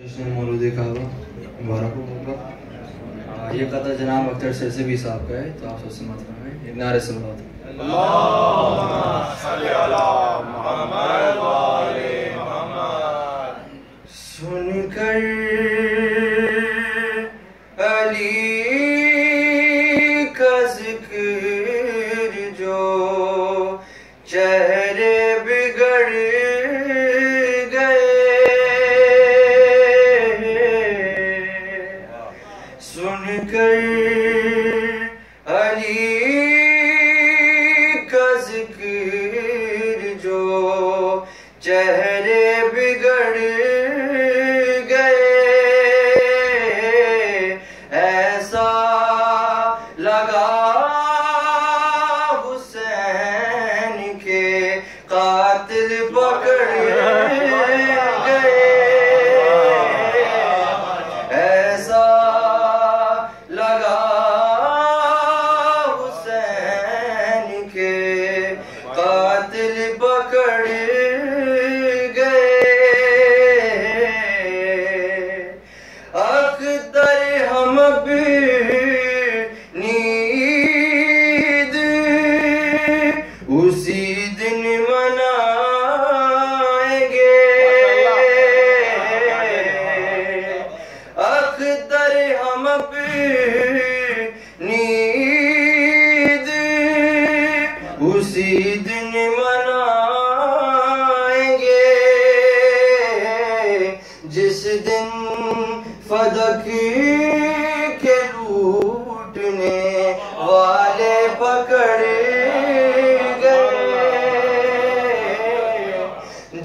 जिसने मौलूद देखा मुबारक हो होगा ये कथा जनाब अख्तर से भी साहब का है तो आप सबसे मत में नारे सलवात तो। सुनकर अली का ज़िक्र く。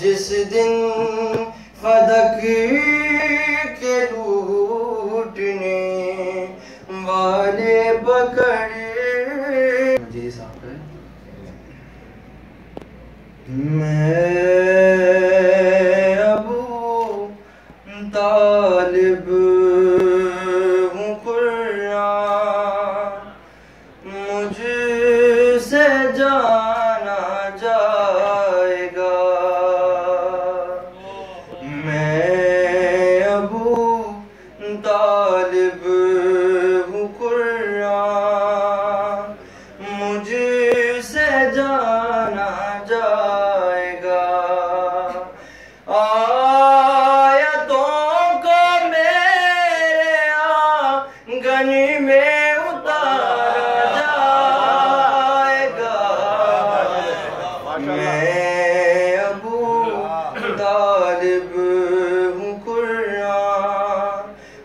जिस दिन फदक के लूटने वाले पकड़े। मैं अबू तालिब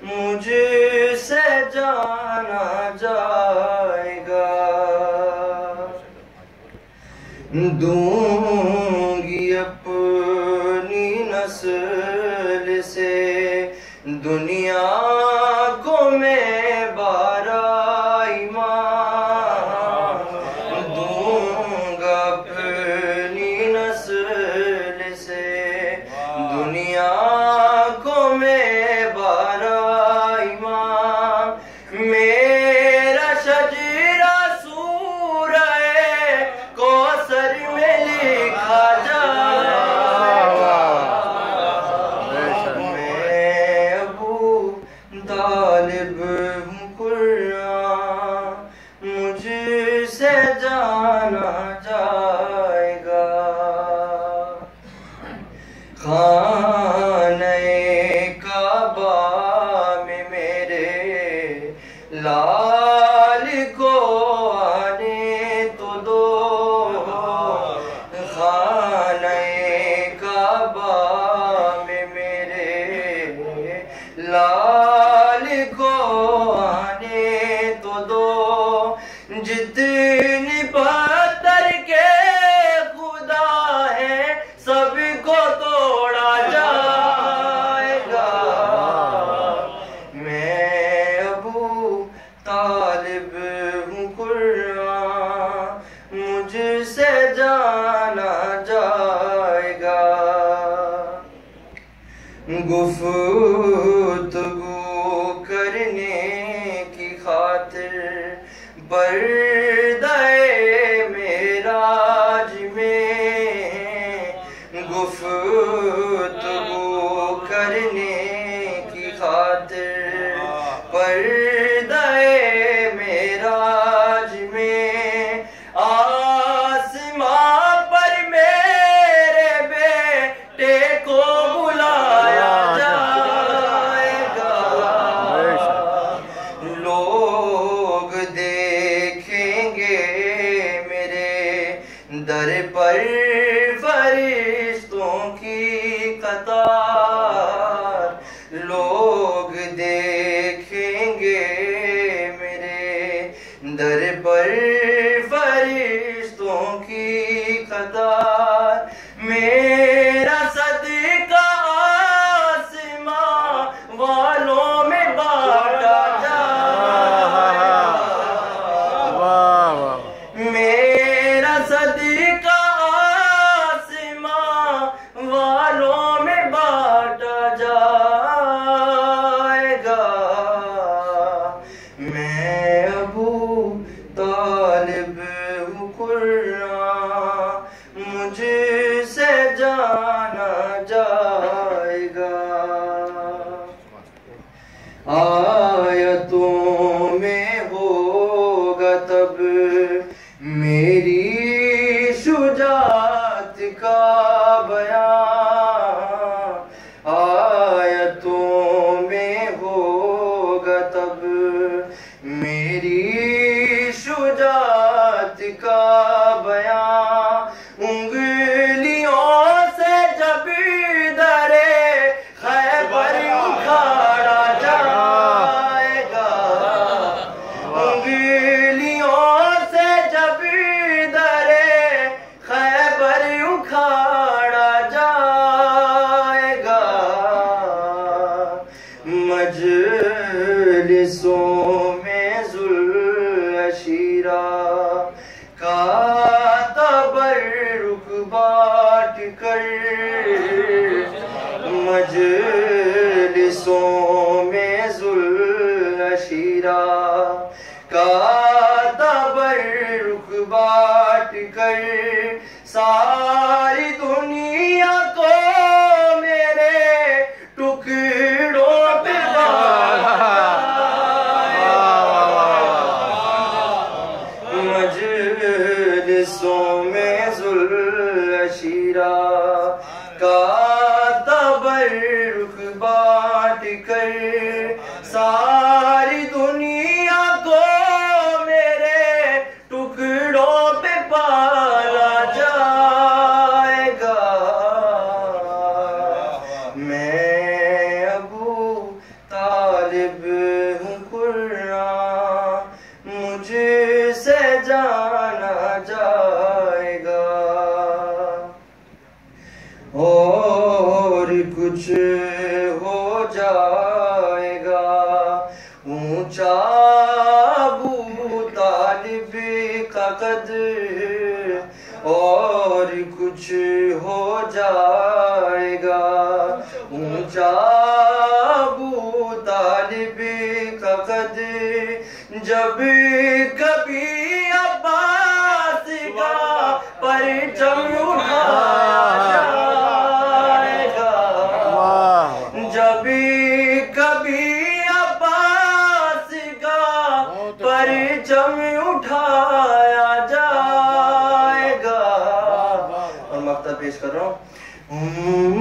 मुझे से जाना जाएगा। दूँगी अपनी नस्ल से दुनिया को मैं me Move. lo सारी दुनिया को मेरे टुकड़ों पे पाला जाएगा। मैं अबू तालिब हूँ मुझे से जाना कुछ हो जाएगा। ऊँचा तालिब का कद जब कभी अब्बास का परचम उठाएगा जब Mm-hmm.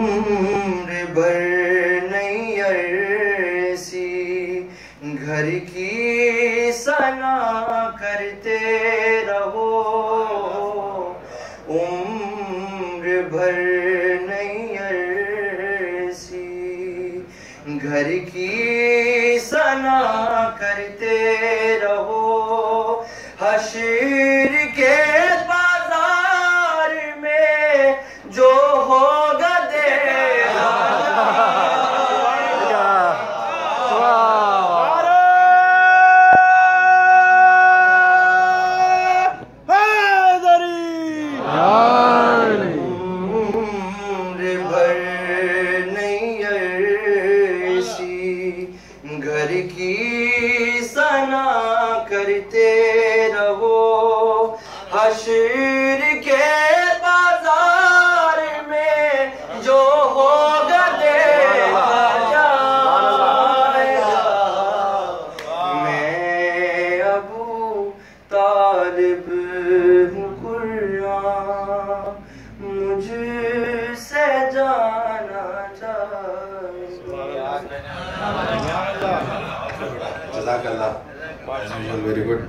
जजाकल्लाह very good